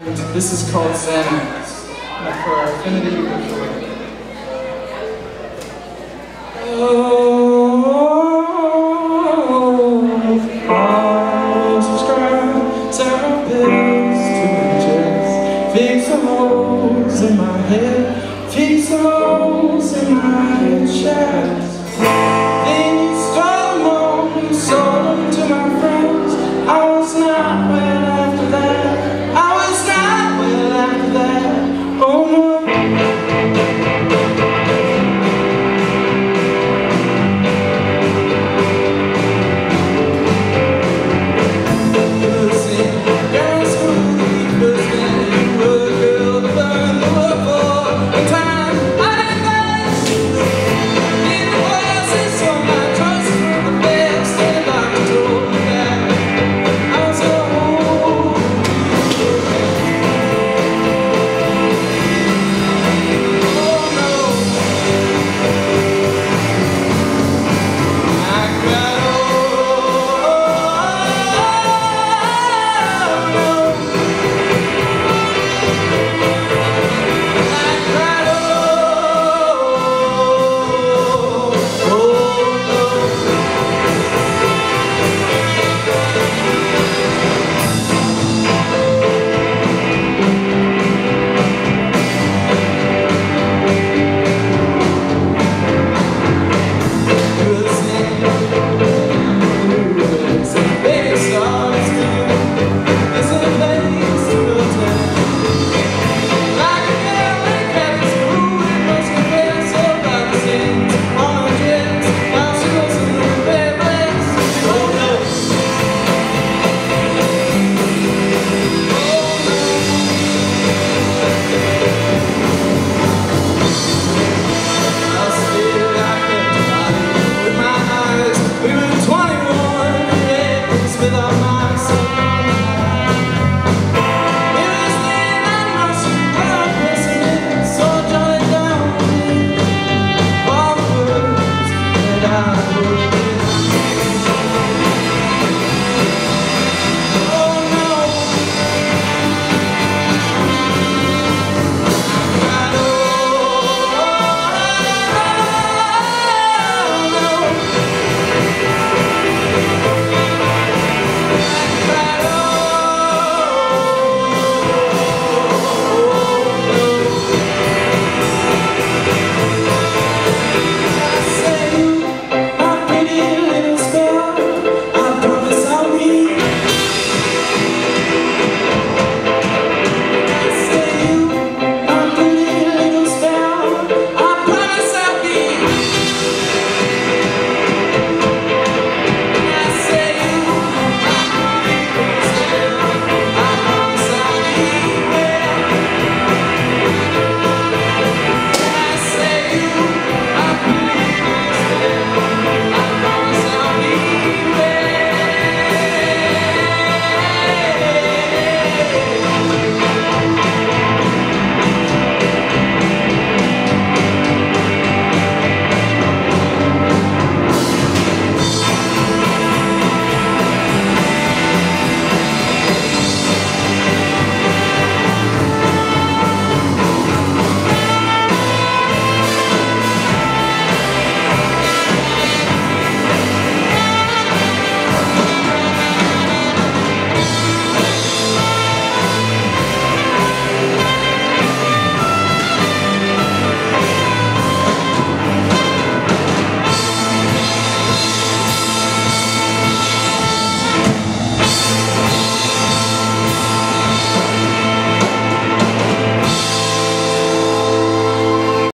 This is called Zen. for our affinity with joy. Oh, I'll pills to ingest. Fix the holes in my head, fix the holes in my chest.